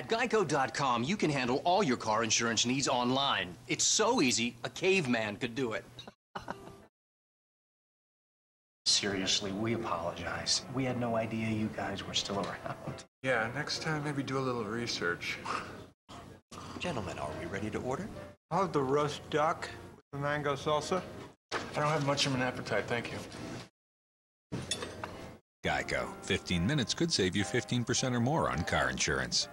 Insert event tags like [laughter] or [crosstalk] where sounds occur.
At geico.com, you can handle all your car insurance needs online. It's so easy, a caveman could do it. [laughs] Seriously, we apologize. We had no idea you guys were still around. Yeah, next time maybe do a little research. Gentlemen, are we ready to order? I'll have the roast duck with the mango salsa. I don't have much of an appetite, thank you. Geico. 15 minutes could save you 15% or more on car insurance.